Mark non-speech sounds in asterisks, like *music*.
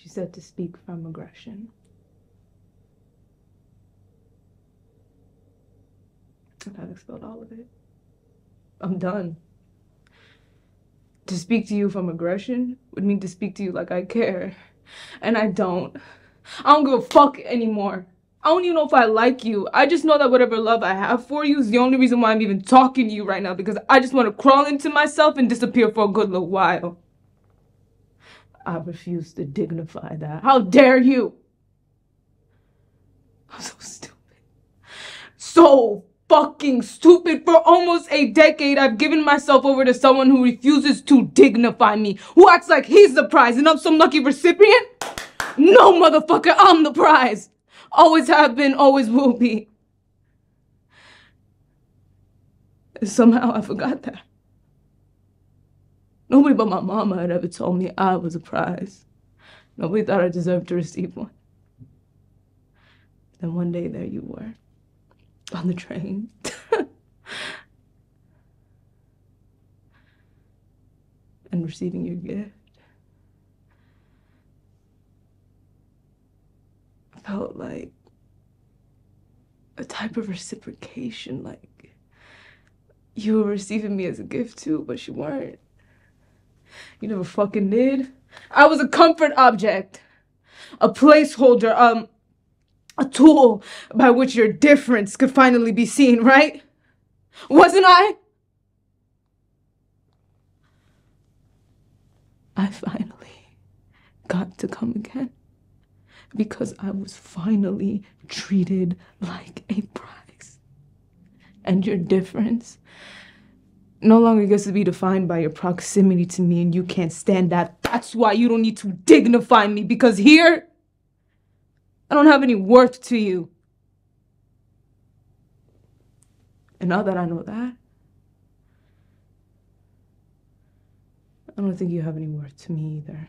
She said to speak from aggression. I've expelled all of it. I'm done. To speak to you from aggression would mean to speak to you like I care. And I don't. I don't give a fuck anymore. I don't even know if I like you. I just know that whatever love I have for you is the only reason why I'm even talking to you right now because I just want to crawl into myself and disappear for a good little while. I refuse to dignify that. How dare you? I'm so stupid. So fucking stupid. For almost a decade, I've given myself over to someone who refuses to dignify me, who acts like he's the prize and I'm some lucky recipient. No, motherfucker, I'm the prize. Always have been, always will be. somehow I forgot that. Nobody but my mama had ever told me I was a prize. Nobody thought I deserved to receive one. Then one day there you were, on the train. *laughs* and receiving your gift. Felt like a type of reciprocation, like you were receiving me as a gift too, but you weren't. You never fucking did. I was a comfort object, a placeholder, um, a tool by which your difference could finally be seen, right? Wasn't I? I finally got to come again because I was finally treated like a prize. And your difference no longer gets to be defined by your proximity to me, and you can't stand that. That's why you don't need to dignify me because here, I don't have any worth to you. And now that I know that, I don't think you have any worth to me either.